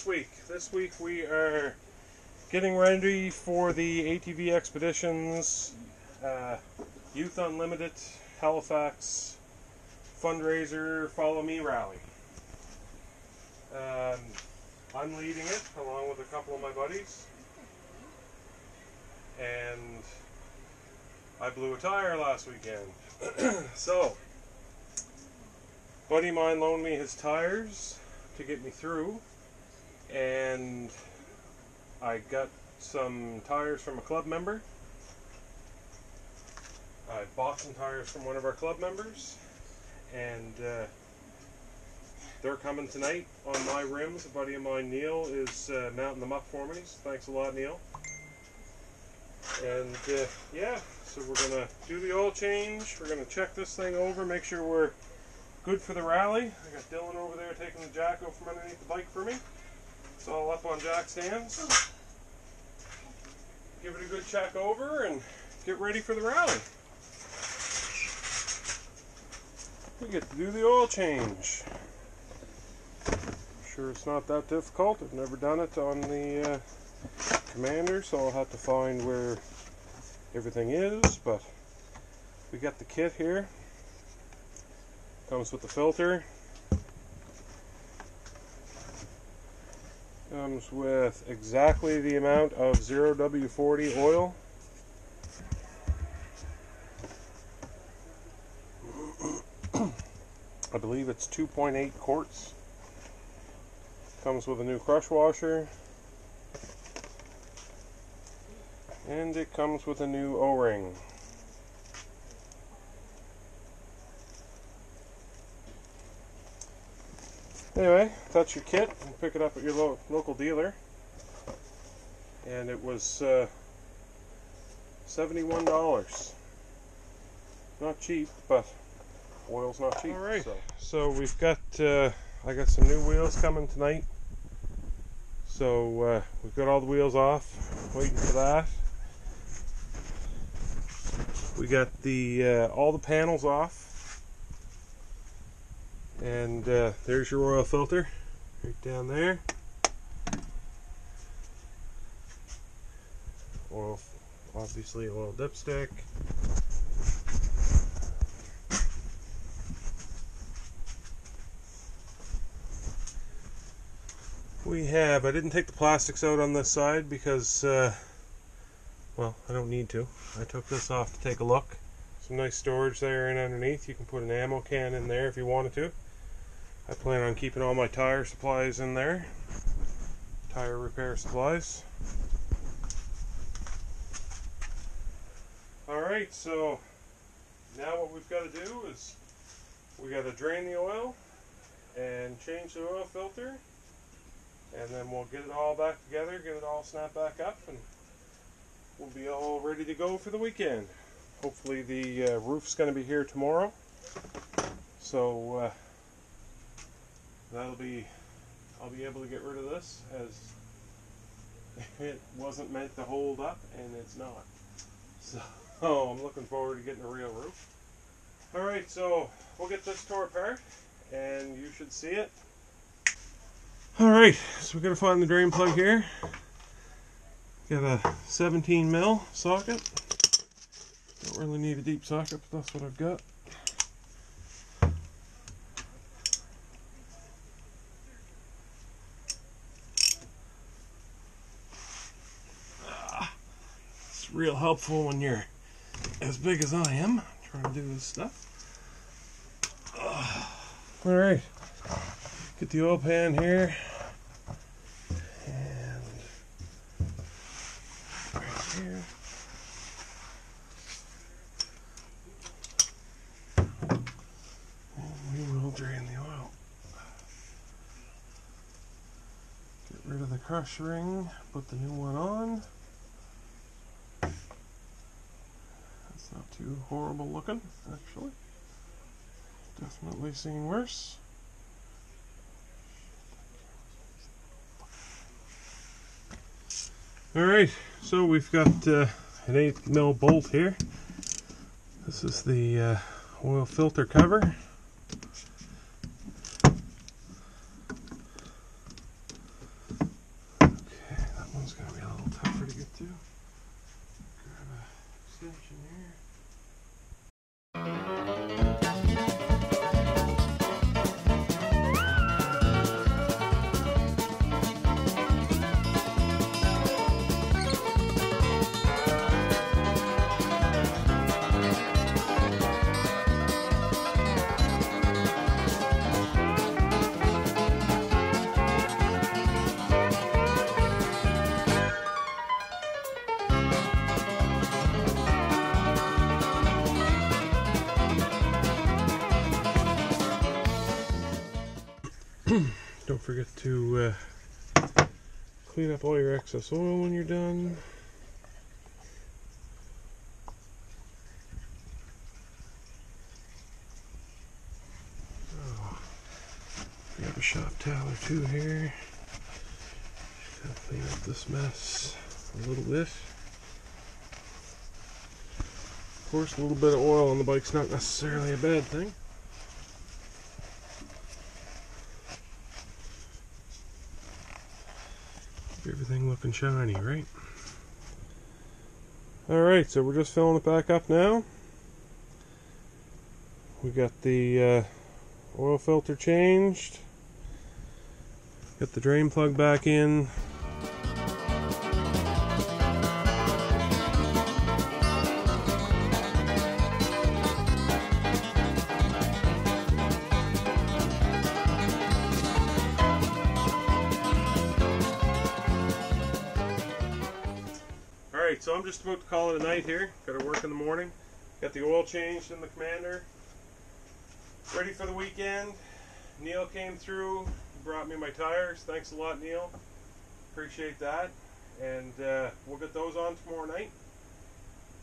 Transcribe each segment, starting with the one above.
this week? This week we are getting ready for the ATV Expeditions uh, Youth Unlimited Halifax fundraiser Follow Me rally. Um, I'm leading it along with a couple of my buddies. And I blew a tire last weekend. so, buddy mine loaned me his tires to get me through, and I got some tires from a club member. I bought some tires from one of our club members, and uh, they're coming tonight on my rims. A buddy of mine, Neil, is uh, mounting them up for me. So thanks a lot, Neil. And uh, yeah, so we're gonna do the oil change. We're gonna check this thing over, make sure we're good for the rally. I got Dylan over there taking the jacko from underneath the bike for me. It's all up on jack stands. Give it a good check over and get ready for the rally. We get to do the oil change. Sure it's not that difficult. I've never done it on the uh, Commander, so I'll have to find where everything is, but we got the kit here. Comes with the filter. Comes with exactly the amount of 0W40 oil. I believe it's 2.8 quarts. Comes with a new crush washer. And it comes with a new O-ring. Anyway, that's your kit. You pick it up at your lo local dealer. And it was uh, $71. Not cheap, but oil's not cheap. Alright, so. so we've got, uh, I got some new wheels coming tonight. So uh, we've got all the wheels off, waiting for that. We got the uh, all the panels off and uh, there's your oil filter right down there. Oil obviously oil dipstick. We have I didn't take the plastics out on this side because uh, well I don't need to. I took this off to take a look. Some nice storage there and underneath. You can put an ammo can in there if you wanted to I plan on keeping all my tire supplies in there. Tire repair supplies. Alright, so now what we've got to do is we got to drain the oil and change the oil filter and then we'll get it all back together, get it all snapped back up and we'll be all ready to go for the weekend. Hopefully the uh, roof's going to be here tomorrow. So uh, that'll be I'll be able to get rid of this as it wasn't meant to hold up and it's not. So I'm looking forward to getting a real roof. Alright so we'll get this tore apart and you should see it. Alright so we gotta find the drain plug here. Got a 17 mil socket. Don't really need a deep socket but that's what I've got real helpful when you're as big as I am trying to do this stuff. All right, get the oil pan here. And right here. We will drain the oil. Get rid of the crush ring, put the new one on. too horrible looking, actually. Definitely seeing worse. Alright, so we've got uh, an 8 mil bolt here. This is the uh, oil filter cover. Okay, that one's going to be a little tougher to get to. Grab a extension here. Clean up all your excess oil when you're done. Oh, grab a shop towel or two here. Just gotta clean up this mess a little bit. Of course, a little bit of oil on the bike's not necessarily a bad thing. Keep looking shiny, right? Alright, so we're just filling it back up now. We got the uh, oil filter changed. Got the drain plug back in. So I'm just about to call it a night here. Got to work in the morning. Got the oil changed in the Commander. Ready for the weekend. Neil came through, brought me my tires. Thanks a lot, Neil. Appreciate that. And uh, we'll get those on tomorrow night.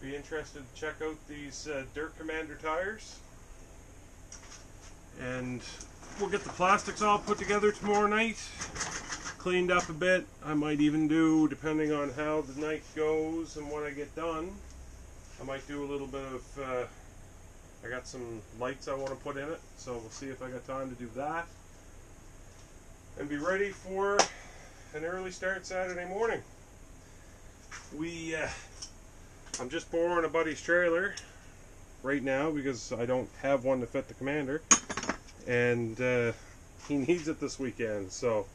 Be interested to check out these uh, Dirt Commander tires. And we'll get the plastics all put together tomorrow night cleaned up a bit. I might even do, depending on how the night goes and what I get done, I might do a little bit of, uh, I got some lights I want to put in it, so we'll see if I got time to do that. And be ready for an early start Saturday morning. We, uh, I'm just borrowing a buddy's trailer right now because I don't have one to fit the Commander. And uh, he needs it this weekend, so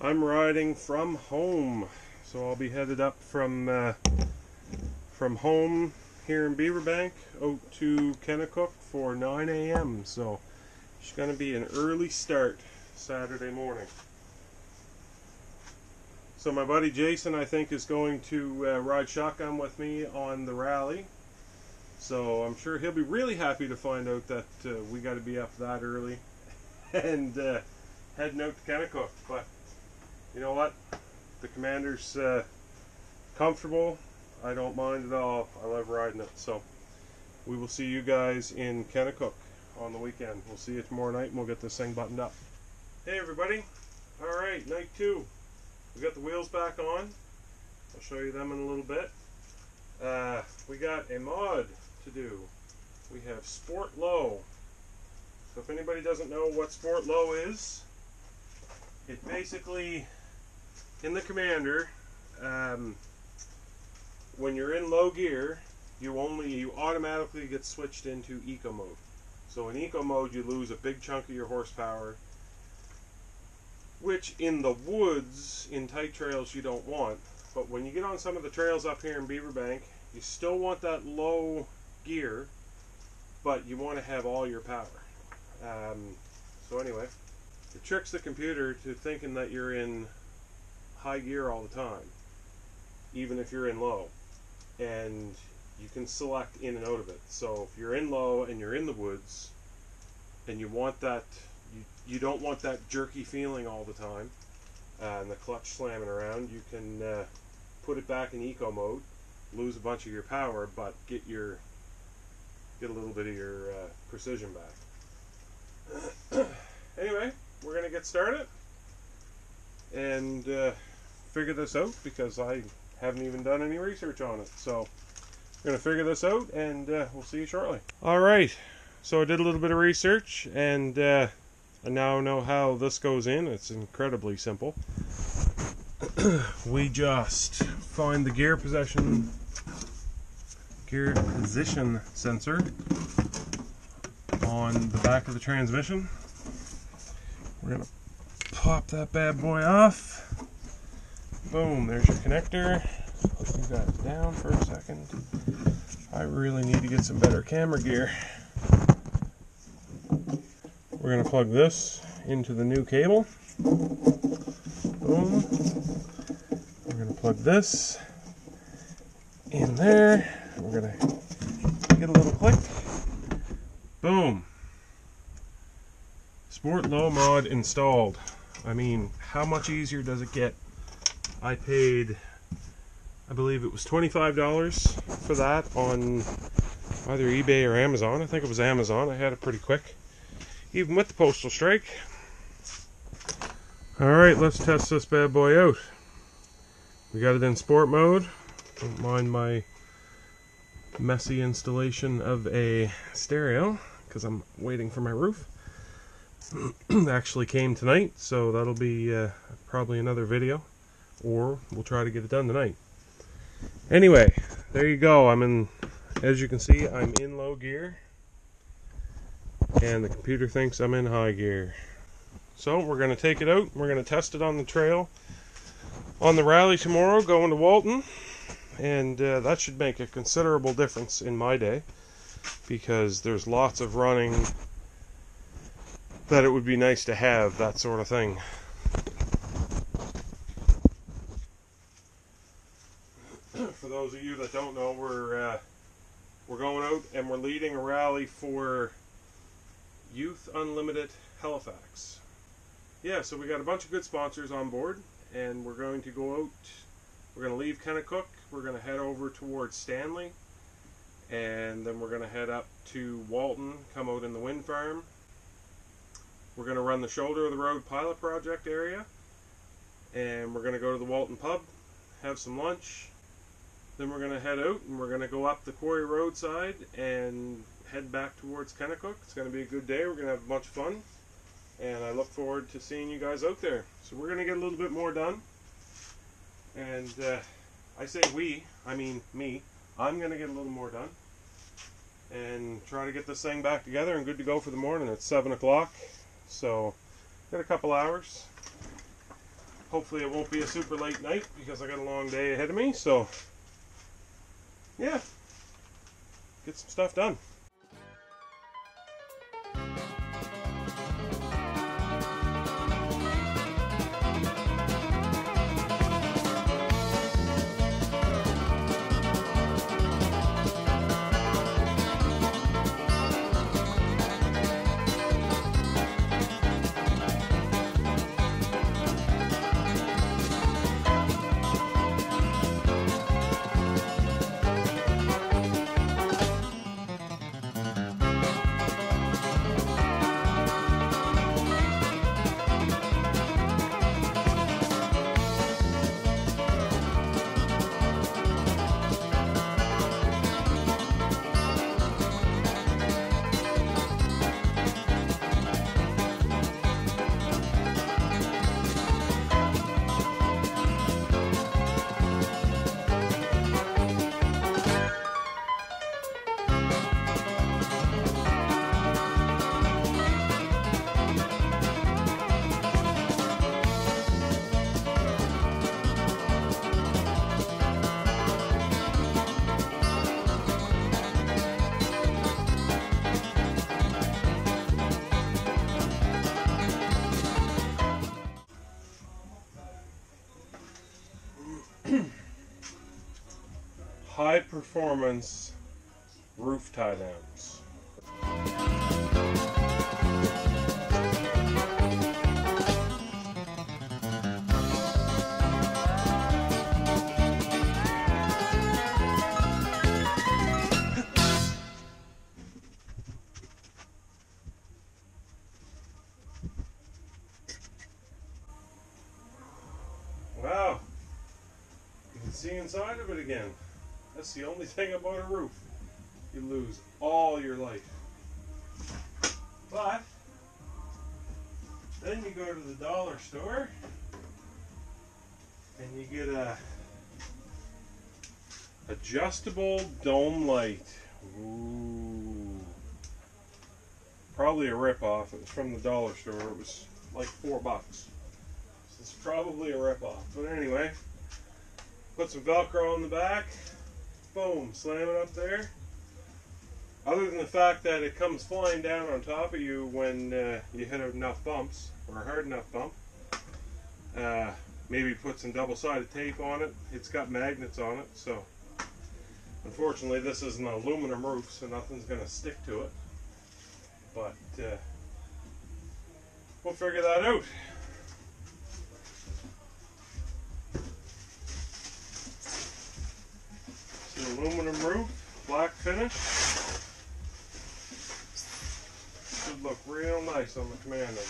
I'm riding from home, so I'll be headed up from uh, from home here in Beaverbank out to Kennetcook for 9 a.m. So it's going to be an early start Saturday morning. So my buddy Jason, I think, is going to uh, ride shotgun with me on the rally. So I'm sure he'll be really happy to find out that uh, we got to be up that early and uh, heading out to Kennetcook. But you know what? The commander's uh, comfortable. I don't mind at all. I love riding it. So we will see you guys in Kennetcook on the weekend. We'll see you tomorrow night and we'll get this thing buttoned up. Hey everybody. Alright, night two. We got the wheels back on. I'll show you them in a little bit. Uh, we got a mod to do. We have Sport Low. So if anybody doesn't know what Sport Low is, it basically in the commander um, when you're in low gear you only you automatically get switched into eco mode so in eco mode you lose a big chunk of your horsepower which in the woods in tight trails you don't want but when you get on some of the trails up here in Beaverbank you still want that low gear but you want to have all your power um, so anyway it tricks the computer to thinking that you're in high gear all the time, even if you're in low. And you can select in and out of it. So if you're in low and you're in the woods, and you want that, you, you don't want that jerky feeling all the time, uh, and the clutch slamming around, you can uh, put it back in eco mode, lose a bunch of your power, but get your get a little bit of your uh, precision back. anyway, we're gonna get started and uh, figure this out because I haven't even done any research on it. So we're going to figure this out and uh, we'll see you shortly. All right. So I did a little bit of research and uh, I now know how this goes in. It's incredibly simple. we just find the gear position position sensor on the back of the transmission. We're gonna pop that bad boy off. Boom, there's your connector. Let's move that down for a second. I really need to get some better camera gear. We're gonna plug this into the new cable. Boom. We're gonna plug this in there. We're gonna get a little click. Boom. Sport Low Mod installed. I mean, how much easier does it get? I paid, I believe it was $25 for that on either eBay or Amazon. I think it was Amazon. I had it pretty quick, even with the postal strike. Alright, let's test this bad boy out. We got it in sport mode. Don't mind my messy installation of a stereo because I'm waiting for my roof. Actually came tonight, so that'll be uh, probably another video, or we'll try to get it done tonight. Anyway, there you go. I'm in, as you can see, I'm in low gear, and the computer thinks I'm in high gear. So we're going to take it out. We're going to test it on the trail on the rally tomorrow, going to Walton. And uh, that should make a considerable difference in my day because there's lots of running that it would be nice to have, that sort of thing. For those of you that don't know, we're uh, we're going out and we're leading a rally for Youth Unlimited Halifax yeah, so we got a bunch of good sponsors on board, and we're going to go out. We're going to leave Kennetcook. We're going to head over towards Stanley, and then we're going to head up to Walton, come out in the wind farm. We're going to run the shoulder of the road pilot project area, and we're going to go to the Walton pub, have some lunch. Then we're going to head out, and we're going to go up the quarry roadside and head back towards Kennetcook. It's going to be a good day. We're going to have of fun and I look forward to seeing you guys out there. So we're going to get a little bit more done. And uh, I say we, I mean me. I'm going to get a little more done. And try to get this thing back together and good to go for the morning. It's 7 o'clock. So, got a couple hours. Hopefully it won't be a super late night because I got a long day ahead of me. So, yeah. Get some stuff done. High performance roof tie downs. Wow, you can see inside of it again. That's the only thing about a roof. You lose all your life. But, then you go to the dollar store and you get a adjustable dome light. Ooh. Probably a rip-off. It was from the dollar store. It was like four bucks. So it's probably a rip-off. But anyway, put some Velcro on the back. Boom, slam it up there. Other than the fact that it comes flying down on top of you when uh, you hit enough bumps, or a hard enough bump. Uh, maybe put some double-sided tape on it. It's got magnets on it, so unfortunately this is an aluminum roof, so nothing's going to stick to it. But uh, we'll figure that out. An aluminum roof, black finish. Should look real nice on the Commander.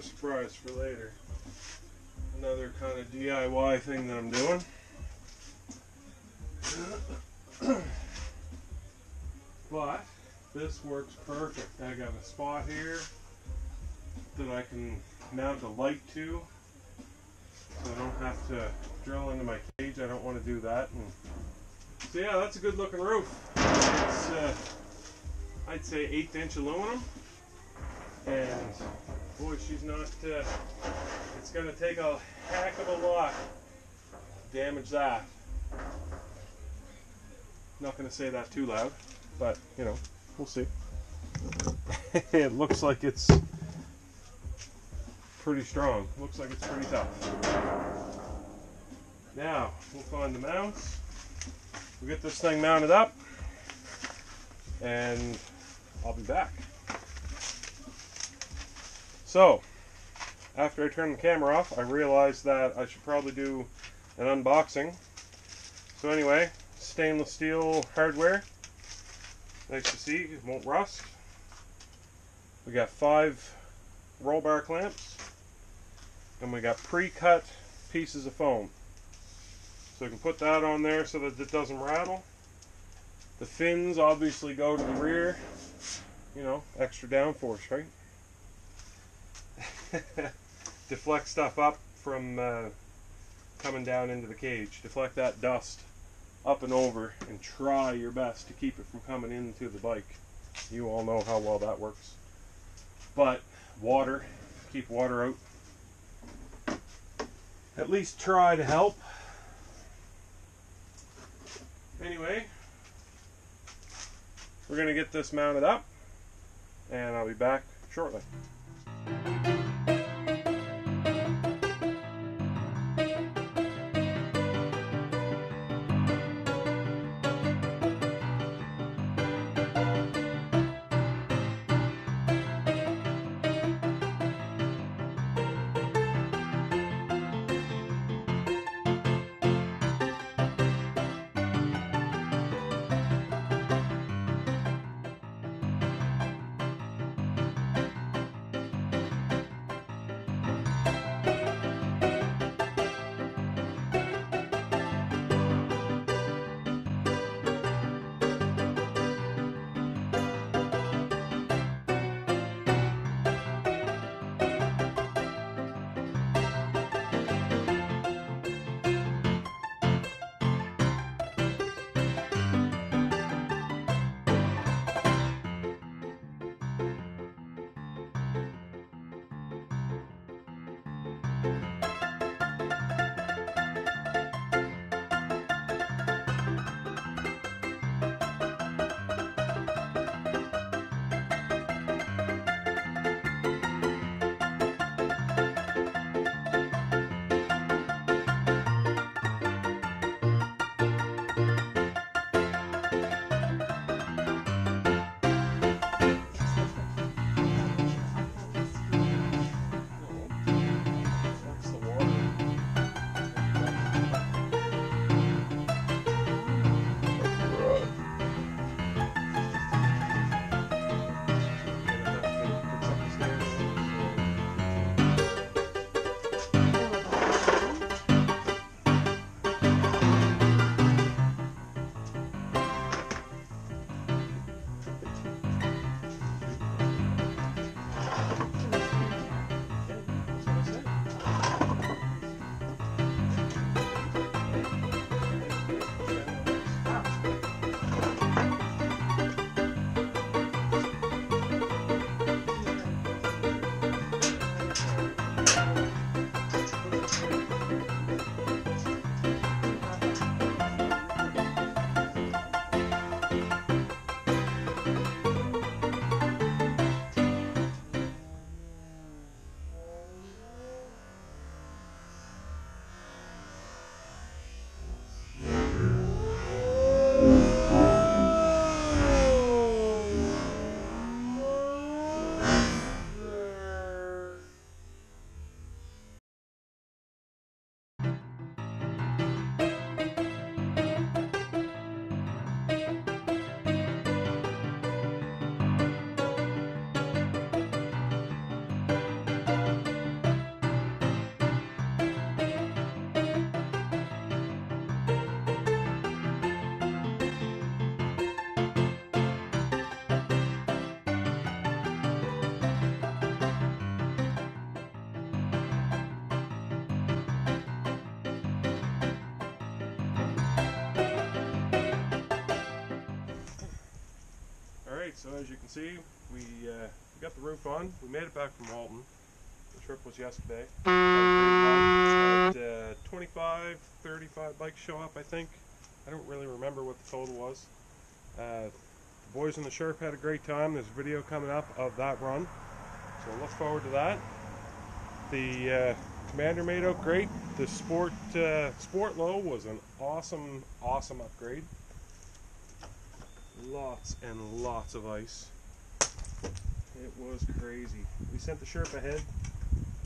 Surprise for later. Another kind of DIY thing that I'm doing. but this works perfect. I got a spot here that I can mount a light to. So I don't have to drill into my cage. I don't want to do that. And so yeah, that's a good looking roof. It's uh, I'd say eighth inch aluminum. And boy, she's not. Uh, it's going to take a heck of a lot to damage that. Not going to say that too loud, but you know, we'll see. it looks like it's pretty strong. Looks like it's pretty tough. Now we'll find the mounts. We'll get this thing mounted up, and I'll be back. So, after I turned the camera off, I realized that I should probably do an unboxing. So anyway, stainless steel hardware. Nice to see, it won't rust. We got five roll bar clamps. And we got pre-cut pieces of foam. So we can put that on there so that it doesn't rattle. The fins obviously go to the rear. You know, extra downforce, right? deflect stuff up from uh, coming down into the cage. Deflect that dust up and over and try your best to keep it from coming into the bike. You all know how well that works. But water, keep water out. At least try to help. Anyway, we're going to get this mounted up and I'll be back shortly. As you can see, we, uh, we got the roof on. We made it back from Walton. The trip was yesterday. Had uh, 25, 35 bikes show up, I think. I don't really remember what the total was. Uh, the boys in the Sherp had a great time. There's a video coming up of that run. So look forward to that. The uh, Commander made out great. The Sport uh, Sport Low was an awesome, awesome upgrade. Lots and lots of ice. It was crazy. We sent the Sherp ahead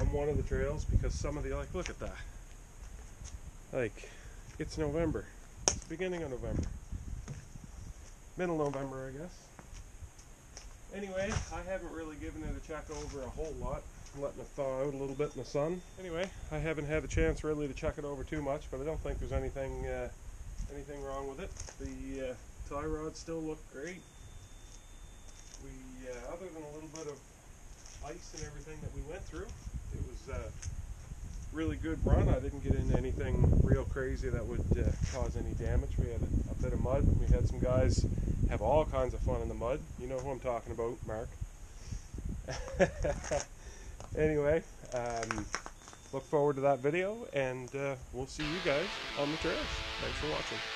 on one of the trails because some of the like look at that. Like it's November. It's beginning of November. Middle November I guess. Anyway, I haven't really given it a check over a whole lot. I'm letting it thaw out a little bit in the sun. Anyway, I haven't had a chance really to check it over too much, but I don't think there's anything uh, anything wrong with it. The uh, tie rods still look great. We, uh, other than a little bit of ice and everything that we went through, it was a really good run. I didn't get into anything real crazy that would uh, cause any damage. We had a, a bit of mud. We had some guys have all kinds of fun in the mud. You know who I'm talking about, Mark. anyway, um, look forward to that video, and uh, we'll see you guys on the trails. Thanks for watching.